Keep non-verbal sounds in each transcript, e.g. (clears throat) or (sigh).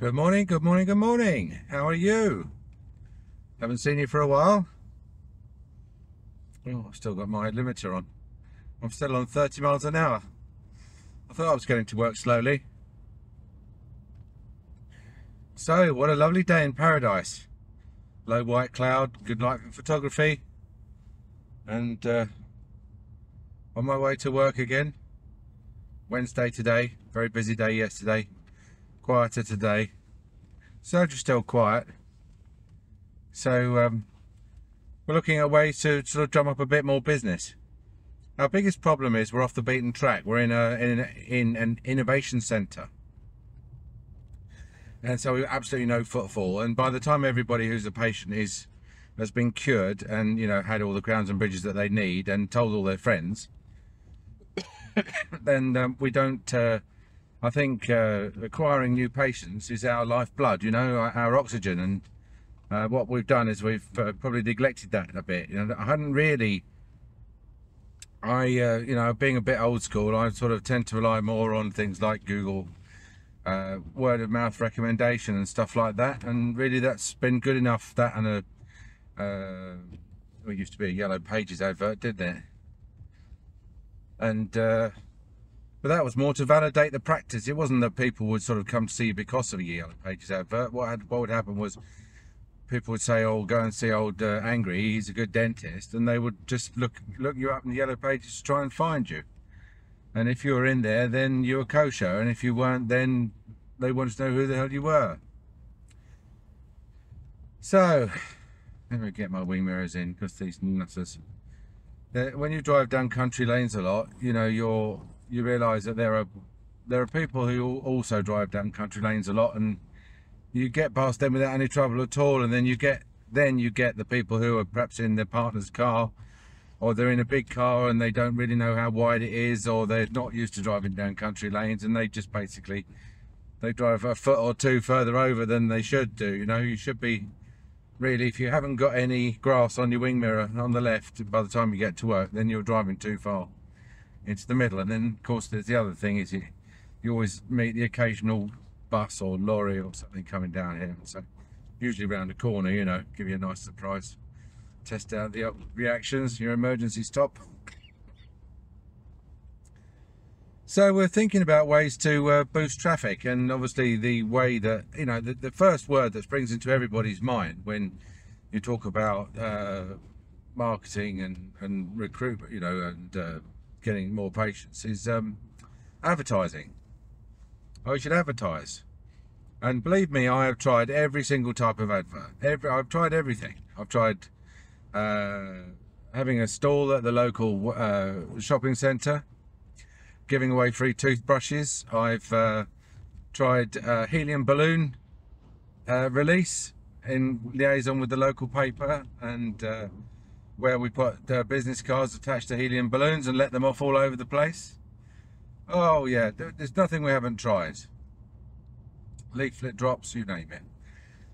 Good morning, good morning, good morning. How are you? Haven't seen you for a while. Oh, I've still got my limiter on. I'm still on 30 miles an hour. I thought I was getting to work slowly. So, what a lovely day in paradise. Low white cloud, good night for photography. And uh, on my way to work again. Wednesday today, very busy day yesterday, quieter today. Surgery's still quiet. So um, we're looking at ways to sort of drum up a bit more business. Our biggest problem is we're off the beaten track. We're in a in, in an innovation centre. And so we've absolutely no footfall. And by the time everybody who's a patient is has been cured and you know had all the crowns and bridges that they need and told all their friends, (coughs) then um, we don't. Uh, I think uh, acquiring new patients is our lifeblood. You know, our, oxygen, and uh, what we've done is we've uh, probably neglected that a bit. You know, I hadn't really. I, uh, you know, being a bit old school, I sort of tend to rely more on things like Google uh, word of mouth recommendation and stuff like that. And really, that's been good enough. That and a, uh, it used to be a Yellow Pages advert, didn't it? and uh, but that was more to validate the practice. It wasn't that people would sort of come to see you because of a Yellow Pages advert. What had, what would happen was people would say, "Oh, go and see old uh, Angry. He's a good dentist," and they would just look look you up in the Yellow Pages to try and find you. And if you were in there, then you were kosher, and if you weren't, then they wanted to know who the hell you were. So, let me get my wing mirrors in because these nutters when you drive down country lanes a lot, you know, you're you realise that there are there are people who also drive down country lanes a lot, and you get past them without any trouble at all, and then you get then you get the people who are perhaps in their partner's car, or they're in a big car and they don't really know how wide it is, or they're not used to driving down country lanes, and they just basically they drive a foot or two further over than they should do. You know, you should be really, if you haven't got any grass on your wing mirror on the left by the time you get to work, then you're driving too far into the middle. And then, of course, there's the other thing is you, you always meet the occasional bus or lorry or something coming down here. So usually around the corner, you know, give you a nice surprise. Test out the reactions, your emergency stop. So we're thinking about ways to uh, boost traffic, and obviously the way that you know the, the, first word that springs into everybody's mind when you talk about uh, marketing and and recruitment, you know, and uh, getting more patients is um, advertising. I should advertise, and believe me, I have tried every single type of advert. Every I've tried everything. I've tried uh, having a stall at the local uh, shopping centre giving away free toothbrushes. I've uh, tried uh, helium balloon uh, release in liaison with the local paper and uh, where we put uh, business cards attached to helium balloons and let them off all over the place. Oh yeah, there's nothing we haven't tried. Leaflet drops, you name it.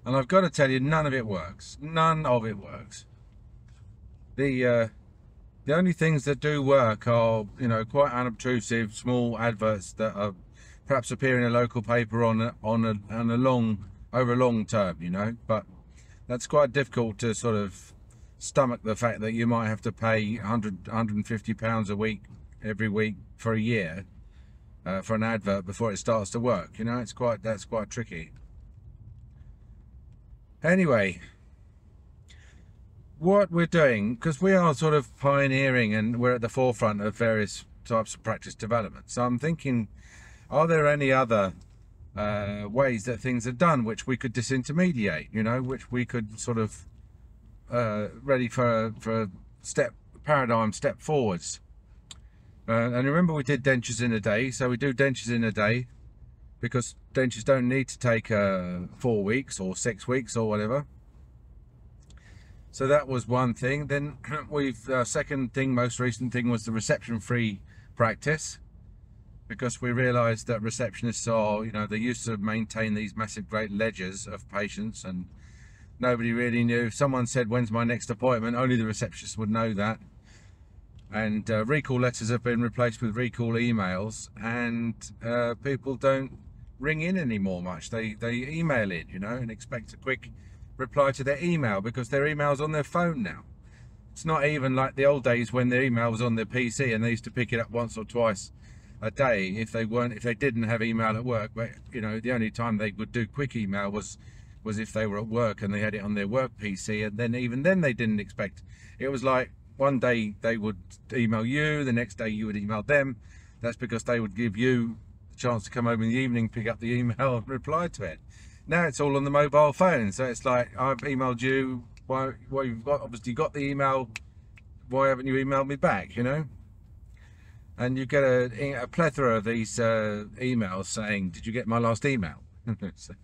And I've got to tell you, none of it works. None of it works. The uh, the only things that do work are, you know, quite unobtrusive, small adverts that are perhaps appear in a local paper on a, on a, on a long, over a long term, you know, but that's quite difficult to sort of stomach the fact that you might have to pay 100, 150 pounds a week every week for a year uh, for an advert before it starts to work. You know, it's quite, that's quite tricky. Anyway, what we're doing, because we are sort of pioneering and we're at the forefront of various types of practice development. So I'm thinking, are there any other uh, ways that things are done which we could disintermediate, you know, which we could sort of uh, ready for, for a step paradigm step forwards. Uh, and remember we did dentures in a day, so we do dentures in a day because dentures don't need to take uh, four weeks or six weeks or whatever. So that was one thing. Then (clears throat) we've uh, second thing, most recent thing was the reception-free practice, because we realised that receptionists are, you know, they used to maintain these massive, great ledgers of patients, and nobody really knew. If someone said, "When's my next appointment?" Only the receptionist would know that. And uh, recall letters have been replaced with recall emails, and uh, people don't ring in anymore much. They they email in, you know, and expect a quick reply to their email because their email's on their phone now. It's not even like the old days when their email was on their PC and they used to pick it up once or twice a day if they weren't if they didn't have email at work. But you know, the only time they would do quick email was was if they were at work and they had it on their work PC, and then even then they didn't expect. It was like one day they would email you, the next day you would email them. That's because they would give you the chance to come home in the evening, pick up the email, and reply to it. Now it's all on the mobile phone, so it's like I've emailed you. Why? Why you've got obviously got the email. Why haven't you emailed me back? You know. And you get a, a plethora of these uh, emails saying, "Did you get my last email?" (laughs) so,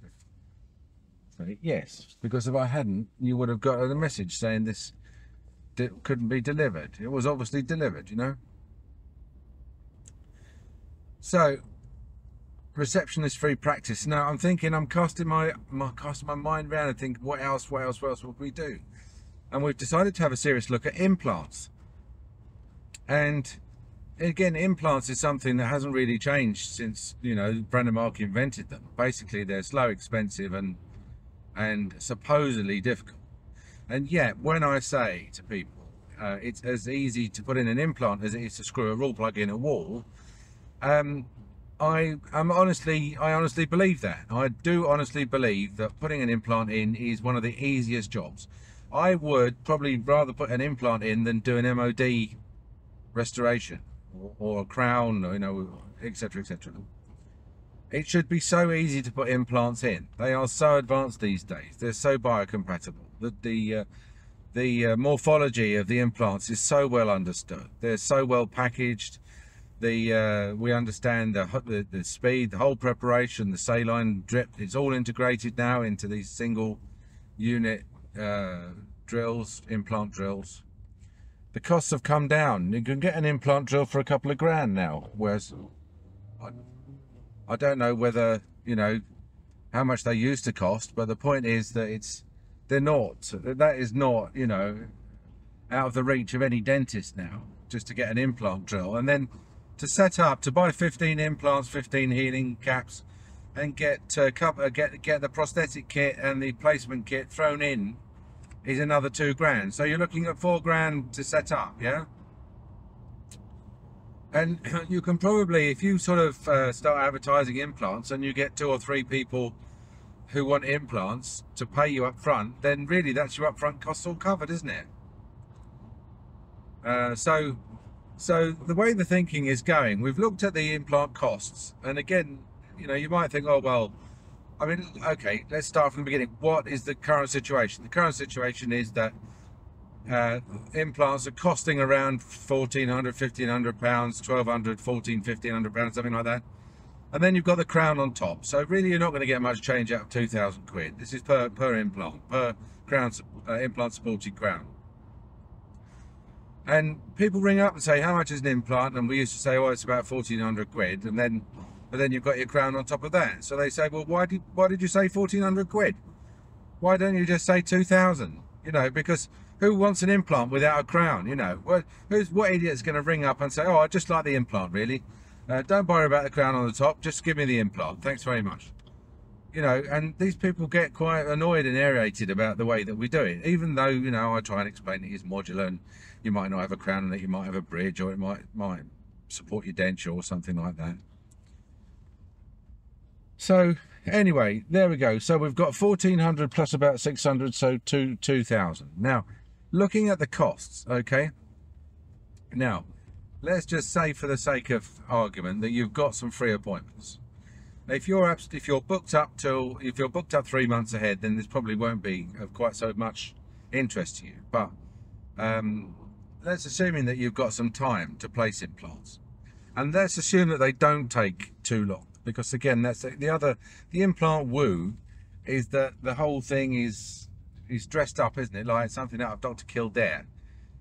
yes, because if I hadn't, you would have got a message saying this couldn't be delivered. It was obviously delivered, you know. So receptionist free practice. Now I'm thinking I'm casting my, my casting my mind around and think what else, what else, what else would we do? And we've decided to have a serious look at implants. And again, implants is something that hasn't really changed since you know Brånemark invented them. Basically, they're slow, expensive, and and supposedly difficult. And yet, when I say to people, uh, it's as easy to put in an implant as it is to screw a Rawlplug in a wall. Um, I am honestly, I honestly believe that. I do honestly believe that putting an implant in is one of the easiest jobs. I would probably rather put an implant in than do an MOD restoration or, or a crown, you know, etc., etc. It should be so easy to put implants in. They are so advanced these days. They're so biocompatible. The the uh, the uh, morphology of the implants is so well understood. They're so well packaged the uh, we understand the, the, the speed, the whole preparation, the saline drip. It's all integrated now into these single unit uh, drills, implant drills. The costs have come down. You can get an implant drill for a couple of grand now. Whereas I, don't know whether you know how much they used to cost, but the point is that it's they're not. That is not you know out of the reach of any dentist now just to get an implant drill and then to set up to buy 15 implants 15 healing caps and get uh, uh, get get the prosthetic kit and the placement kit thrown in is another two grand so you're looking at four grand to set up yeah and (clears throat) you can probably if you sort of uh, start advertising implants and you get two or three people who want implants to pay you up front then really that's your upfront costs all covered isn't it uh, so so the way the thinking is going, we've looked at the implant costs, and again, you know, you might think, oh well, I mean, okay, let's start from the beginning. What is the current situation? The current situation is that uh, implants are costing around 1400 1500 pounds 1200 14 1500 pounds something like that and then you've got the crown on top so really you're not going to get much change out of 2000 quid this is per per implant per crown uh, implant supported crown and people ring up and say, how much is an implant? And we used to say, oh, it's about 1400 quid. And then, but then you've got your crown on top of that. So they say, well, why did, why did you say 1400 quid? Why don't you just say 2000? You know, because who wants an implant without a crown? You know, what, who's, what idiot's going to ring up and say, oh, I just like the implant, really. Uh, don't worry about the crown on the top. Just give me the implant. Thanks very much you know, and these people get quite annoyed and irritated about the way that we do it, even though, you know, I try and explain it is modular and you might not have a crown in it, you might have a bridge or it might, might support your denture or something like that. So anyway, there we go. So we've got 1400 plus about 600, so two, 2000. Now, looking at the costs, okay. Now, let's just say for the sake of argument that you've got some free appointments if you're if you're booked up till if you're booked up three months ahead, then this probably won't be of quite so much interest to you. But um, let's assuming that you've got some time to place implants, and let's assume that they don't take too long, because again, that's the other the implant woo is that the whole thing is is dressed up, isn't it? Like something out of Doctor Kildare.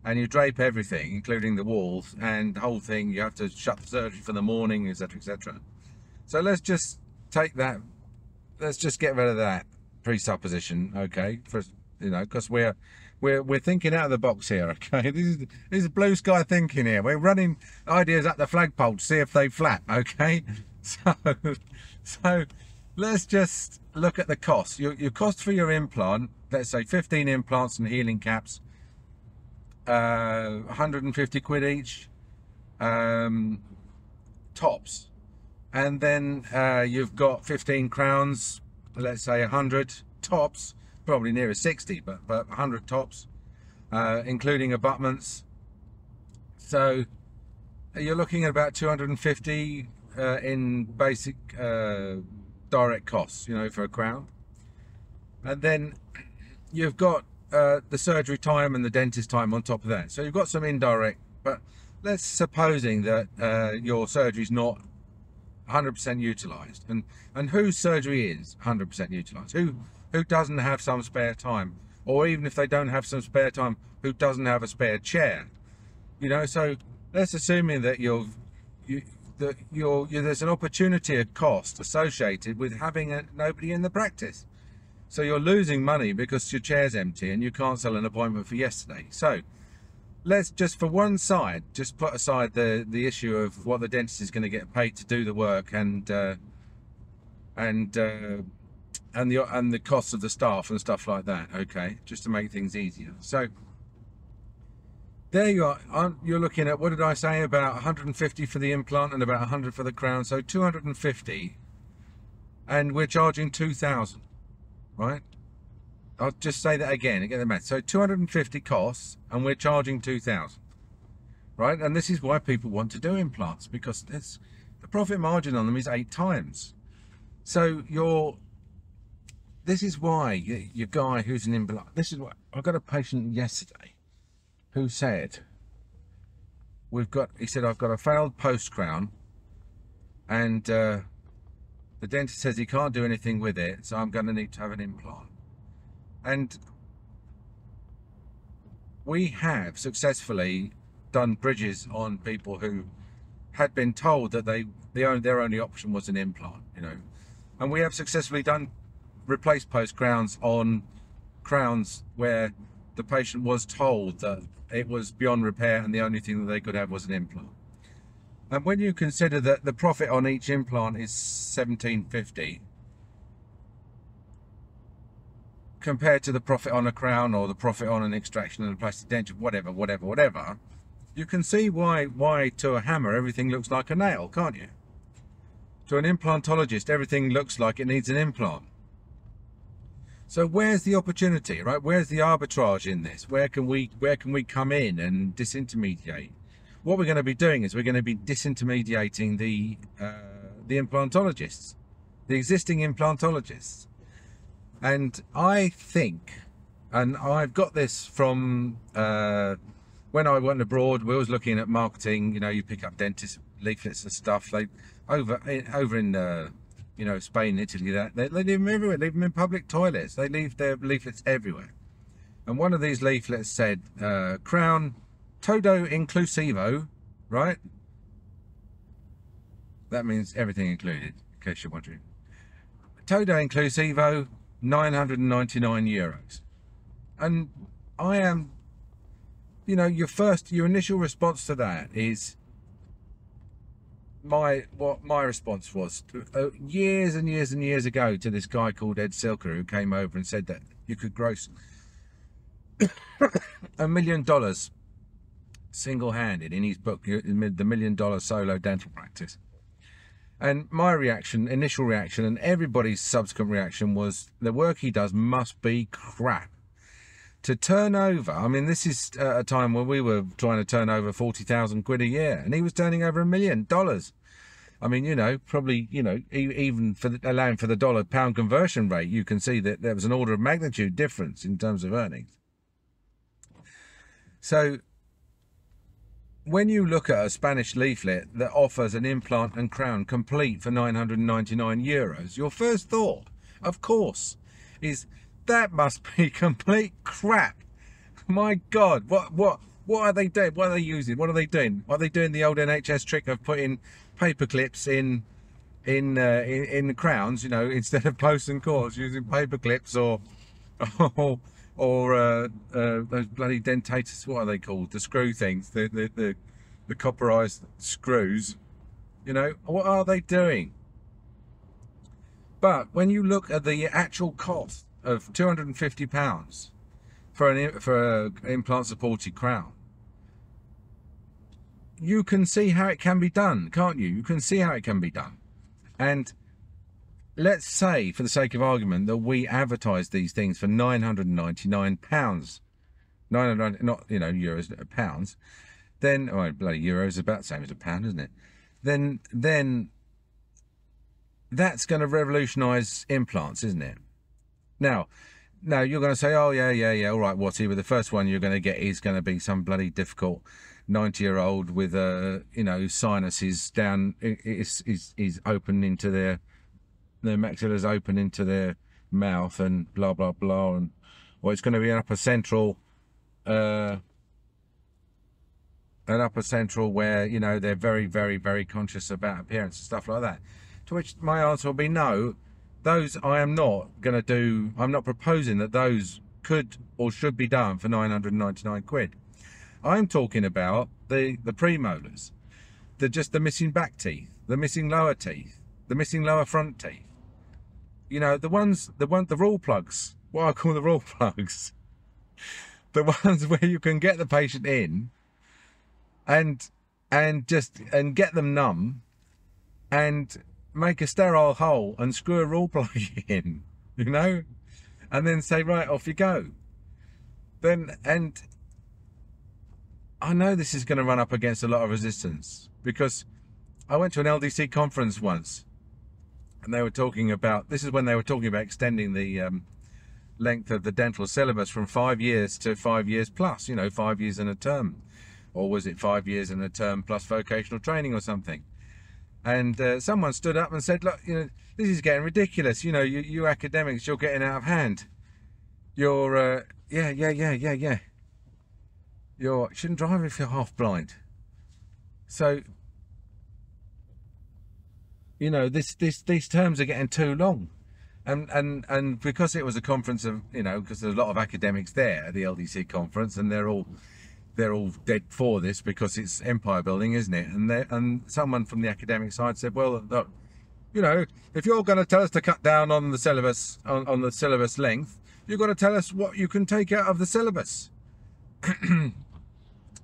And you drape everything, including the walls, and the whole thing. You have to shut the surgery for the morning, etc., etc. So let's just take that. Let's just get rid of that presupposition, okay? For you know, because we're we're we're thinking out of the box here, (laughs) okay? This is this is blue sky thinking here. We're running ideas at the flagpole to see if they flap, okay? (laughs) So, so let's just look at the cost. Your, your cost for your implant, let's say 15 implants and healing caps, uh, 150 quid each, um, tops. And then uh, you've got 15 crowns, let's say 100 tops, probably nearer 60, but, but 100 tops, uh, including abutments. So you're looking at about 250 uh, in basic uh, direct costs, you know, for a crown. And then you've got uh, the surgery time and the dentist time on top of that. So you've got some indirect, but let's supposing that uh, your surgery is not 100% utilized and and whose surgery is 100% utilized who who doesn't have some spare time or even if they don't have some spare time who doesn't have a spare chair you know so let's assuming that you're you that you're, you, there's an opportunity of cost associated with having a, nobody in the practice. So you're losing money because your chair's empty and you can't sell an appointment for yesterday. So let's just for one side just put aside the the issue of what the dentist is going to get paid to do the work and uh, and uh, and the and the cost of the staff and stuff like that okay? Just to make things easier. So there you are you're looking at what did i say about 150 for the implant and about 100 for the crown so 250 and we're charging 2000 right I'll just say that again, get the math. So 250 costs and we're charging 2000 right? And this is why people want to do implants because there's, the profit margin on them is eight times. So your this is why your guy who's an implant, this is what, I got a patient yesterday who said, we've got, he said, I've got a failed post crown and uh, the dentist says he can't do anything with it, so I'm going to need to have an implant. And we have successfully done bridges on people who had been told that they the only, their only option was an implant, you know. And we have successfully done replaced post crowns on crowns where the patient was told that it was beyond repair and the only thing that they could have was an implant. And when you consider that the profit on each implant is 1750 compared to the profit on a crown or the profit on an extraction and a plastic denture, whatever, whatever, whatever, you can see why, why to a hammer everything looks like a nail, can't you? To an implantologist, everything looks like it needs an implant. So where's the opportunity, right? Where's the arbitrage in this? Where can we, where can we come in and disintermediate? What we're going to be doing is we're going to be disintermediating the, uh, the implantologists, the existing implantologists. And I think, and I've got this from uh, when I went abroad, we was looking at marketing. You know, you pick up dentist leaflets and stuff. They over over in uh, you know Spain, Italy, that they, they leave them everywhere. Leave them in public toilets. They leave their leaflets everywhere. And one of these leaflets said, uh, "Crown Todo Inclusivo," right? That means everything included, in case you're wondering. Todo Inclusivo 999 euros. And I am, you know, your first, your initial response to that is my, what my response was uh, years and years and years ago to this guy called Ed Silker who came over and said that you could gross (coughs) a million dollars single-handed in his book, The Million Dollar Solo Dental Practice. And my reaction, initial reaction, and everybody's subsequent reaction was the work he does must be crap. To turn over, I mean, this is a time when we were trying to turn over 40,000 quid a year, and he was turning over a million dollars. I mean, you know, probably, you know, even for the, allowing for the dollar pound conversion rate, you can see that there was an order of magnitude difference in terms of earnings. So when you look at a Spanish leaflet that offers an implant and crown complete for 999 euros, your first thought, of course, is that must (laughs) be complete crap. My God, what what what are they doing? What are they using? What are they doing? Are they doing the old NHS trick of putting paper clips in in uh, in, in crowns? You know, (laughs) instead of posts and cores, using paper clips or (laughs) or or uh, uh, those bloody Dentatus. What are they called? The screw things, the the the, the copperized screws. You know, what are they doing? But when you look at the actual cost of two hundred and fifty pounds for an for an implant supported crown, you can see how it can be done, can't you? You can see how it can be done, and let's say, for the sake of argument, that we advertise these things for nine hundred and ninety nine pounds, nine hundred not you know euros, uh, pounds. Then, oh bloody euros about the same as a pound, isn't it? Then, then that's going to revolutionise implants, isn't it? Now, now you're going to say, oh yeah, yeah, yeah, all right, Watty, but the first one you're going to get is going to be some bloody difficult 90 year old with a, you know, sinuses down, is is is open into their, their maxilla's open into their mouth and blah blah blah, and or it's going to be an upper central, uh, an upper central where you know they're very very very conscious about appearance and stuff like that to which my answer will be no. Those I am not going to do. I'm not proposing that those could or should be done for 999 quid. I'm talking about the the premolars, the just the missing back teeth, the missing lower teeth, the missing lower front teeth. You know the ones the one the Rawlplugs. What I call the raw (laughs) plugs. The ones where you can get the patient in and and just and get them numb and make a sterile hole and screw a raw (laughs) plug in, you know, and then say, right, off you go. Then, and I know this is going to run up against a lot of resistance because I went to an LDC conference once and they were talking about, this is when they were talking about extending the um, length of the dental syllabus from five years to five years plus, you know, five years in a term. Or was it five years in a term plus vocational training or something? And uh, someone stood up and said, "Look, you know, this is getting ridiculous. You know, you, you academics, you're getting out of hand. You're, uh, yeah, yeah, yeah, yeah, yeah. You're shouldn't drive if you're half blind. So, you know, this, this, these terms are getting too long." And, and and because it was a conference of you know because there's a lot of academics there at the LDC conference and they're all they're all dead for this because it's empire building, isn't it? And and someone from the academic side said, well, look, you know, if you're going to tell us to cut down on the syllabus on, on the syllabus length, you've got to tell us what you can take out of the syllabus. (clears throat)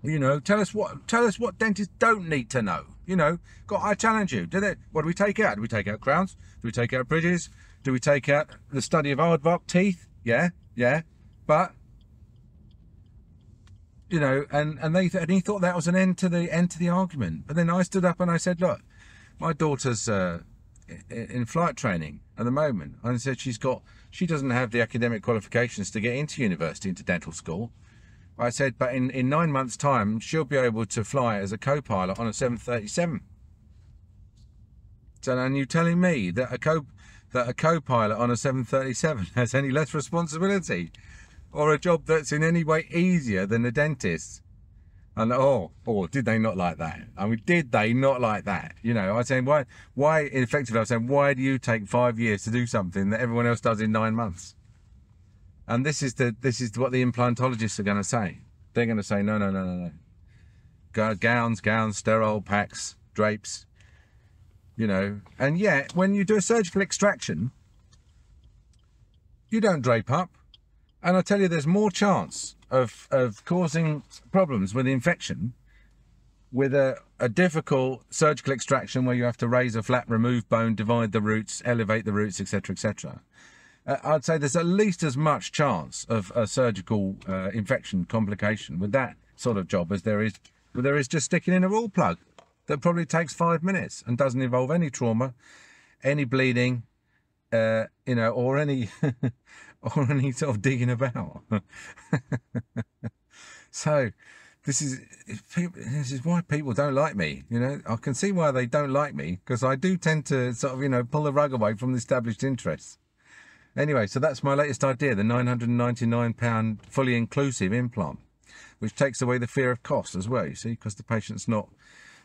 you know, tell us what tell us what dentists don't need to know. You know, got I challenge you. Do they, what do we take out? Do we take out crowns? Do we take out bridges? Do we take out the study of aardvark teeth? Yeah, yeah. But you know, and and they and he thought that was an end to the end to the argument. But then I stood up and I said, look, my daughter's uh, in flight training at the moment, and I said she's got she doesn't have the academic qualifications to get into university into dental school. I said, but in in nine months' time, she'll be able to fly as a co-pilot on a 737. So, and you telling me that a co that a co-pilot on a 737 (laughs) has any less responsibility? Or a job that's in any way easier than a dentist. And oh, oh, did they not like that? I mean, did they not like that? You know, I was saying, why, why, effectively, I was saying, why do you take five years to do something that everyone else does in nine months? And this is the, this is what the implantologists are going to say. They're going to say, no, no, no, no, no. Gowns, gowns, sterile packs, drapes, you know. And yet, when you do a surgical extraction, you don't drape up. And I tell you, there's more chance of, of causing problems with infection with a, a difficult surgical extraction where you have to raise a flap, remove bone, divide the roots, elevate the roots, etc., etc. Uh, I'd say there's at least as much chance of a surgical uh, infection complication with that sort of job as there is there is just sticking in a Rawlplug that probably takes five minutes and doesn't involve any trauma, any bleeding, uh, you know, or any (laughs) or any sort of digging about. (laughs) so this is this is why people don't like me. You know, I can see why they don't like me because I do tend to sort of you know pull the rug away from the established interests. Anyway, so that's my latest idea: the 999 pound fully inclusive implant, which takes away the fear of cost as well. You see, because the patient's not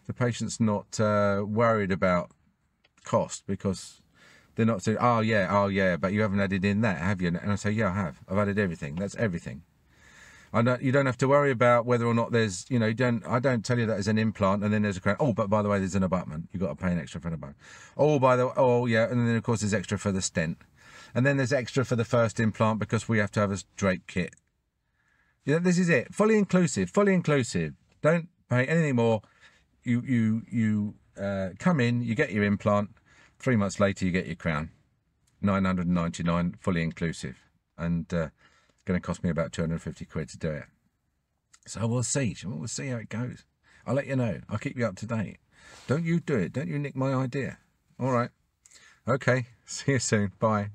the patient's not uh, worried about cost because they're not saying, oh yeah, oh yeah, but you haven't added in that, have you? And I say, yeah, I have. I've added everything. That's everything. I don't, you don't have to worry about whether or not there's, you know, you don't, I don't tell you that as an implant and then there's a crown. Oh, but by the way, there's an abutment. You've got to pay an extra for an abutment. Oh, by the way, oh, yeah. And then, of course, there's extra for the stent. And then there's extra for the first implant because we have to have a drape kit. Yeah, this is it. Fully inclusive, fully inclusive. Don't pay anything more. You, you, you uh, come in, you get your implant. Three months later, you get your crown. 999 fully inclusive. And, uh, going to cost me about 250 quid to do it. So we'll see. We'll see how it goes. I'll let you know. I'll keep you up to date. Don't you do it. Don't you nick my idea. All right. Okay. (laughs) See you soon. Bye.